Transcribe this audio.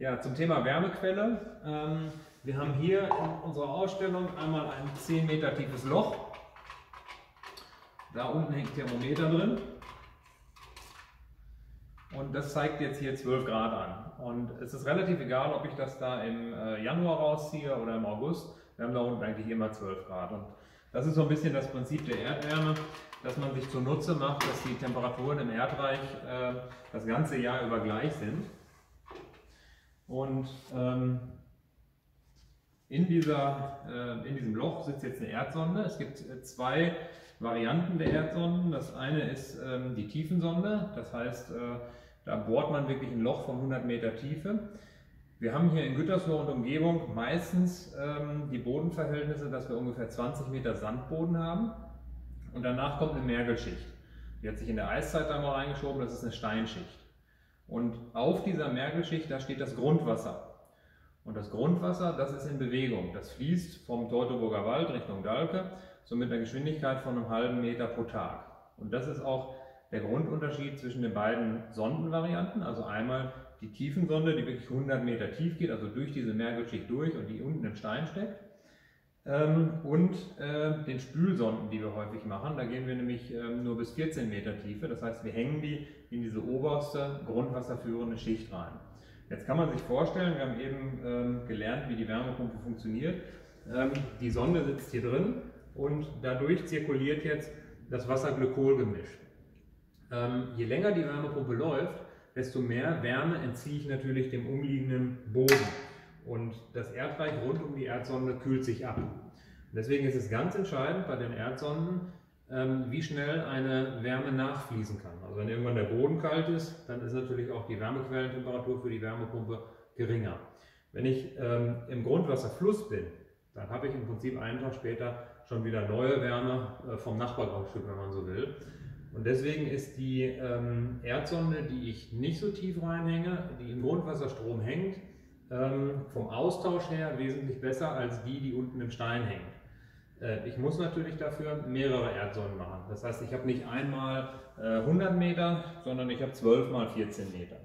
Ja, zum Thema Wärmequelle. Ähm, wir haben hier in unserer Ausstellung einmal ein 10 Meter tiefes Loch. Da unten hängt Thermometer drin. Und das zeigt jetzt hier 12 Grad an. Und es ist relativ egal, ob ich das da im äh, Januar rausziehe oder im August. Wir haben da unten eigentlich immer 12 Grad. Und das ist so ein bisschen das Prinzip der Erdwärme, dass man sich zunutze macht, dass die Temperaturen im Erdreich äh, das ganze Jahr über gleich sind. Und ähm, in, dieser, äh, in diesem Loch sitzt jetzt eine Erdsonde. Es gibt äh, zwei Varianten der Erdsonden. Das eine ist ähm, die Tiefensonde, das heißt, äh, da bohrt man wirklich ein Loch von 100 Meter Tiefe. Wir haben hier in Gütersloh und Umgebung meistens ähm, die Bodenverhältnisse, dass wir ungefähr 20 Meter Sandboden haben und danach kommt eine Mergelschicht. Die hat sich in der Eiszeit da mal reingeschoben, das ist eine Steinschicht. Und auf dieser Mergelschicht, da steht das Grundwasser. Und das Grundwasser, das ist in Bewegung. Das fließt vom Teutoburger Wald Richtung Dalke, so mit einer Geschwindigkeit von einem halben Meter pro Tag. Und das ist auch der Grundunterschied zwischen den beiden Sondenvarianten. Also einmal die Tiefensonde, die wirklich 100 Meter tief geht, also durch diese Mergelschicht durch und die unten im Stein steckt. Ähm, und äh, den Spülsonden, die wir häufig machen. Da gehen wir nämlich ähm, nur bis 14 Meter Tiefe. Das heißt, wir hängen die in diese oberste grundwasserführende Schicht rein. Jetzt kann man sich vorstellen, wir haben eben ähm, gelernt, wie die Wärmepumpe funktioniert. die Sonde sitzt hier drin und dadurch zirkuliert jetzt das Wasser-Glykol-Gemisch. je länger die Wärmepumpe läuft, desto mehr Wärme entziehe ich natürlich dem umliegenden Boden. Und Erdreich rund um die Erdsonde kühlt sich ab. deswegen ist es ganz entscheidend bei den Erdsonden, ähm, wie schnell eine Wärme nachfließen kann. Also wenn irgendwann der Boden kalt ist, dann ist natürlich auch die Wärmequellentemperatur für die Wärmepumpe geringer. Wenn ich ähm, im Grundwasserfluss bin, dann habe ich im Prinzip einen Tag später schon wieder neue Wärme äh, vom Nachbargrundstück, wenn man so will. Und deswegen ist die ähm, Erdsonde, die ich nicht so tief reinhänge, die im Grundwasserstrom hängt, ähm, vom Austausch her wesentlich besser als die, die unten im Stein hängen. Äh, ich muss natürlich dafür mehrere Erdsonden machen. Das heißt, ich habe nicht einmal 100 äh, Meter, sondern ich habe 12 mal 14 Meter.